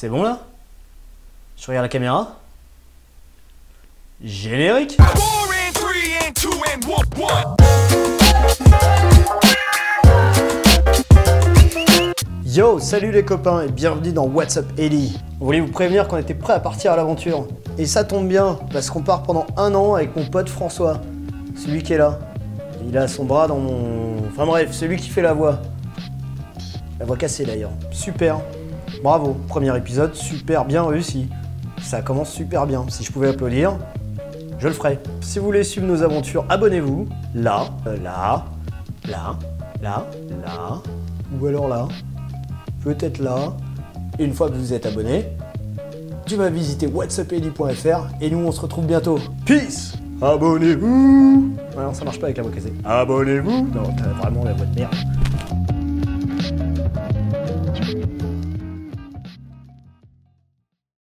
C'est bon là? Je regarde la caméra Générique. Yo, salut les copains et bienvenue dans What's Up Ellie. On voulait vous prévenir qu'on était prêt à partir à l'aventure. Et ça tombe bien, parce qu'on part pendant un an avec mon pote François. Celui qui est là. Il a son bras dans mon... Enfin bref, celui qui fait la voix. La voix cassée d'ailleurs. Super. Bravo. Premier épisode, super bien réussi. Ça commence super bien. Si je pouvais applaudir, je le ferais. Si vous voulez suivre nos aventures, abonnez-vous. Là, euh, là, là, là, là. Ou alors là peut-être là. Et une fois que vous êtes abonné, tu vas visiter whatsapeli.fr et nous on se retrouve bientôt. Peace Abonnez-vous non, ça marche pas avec la voix cassée. Abonnez-vous Non, t'as vraiment la voix de merde.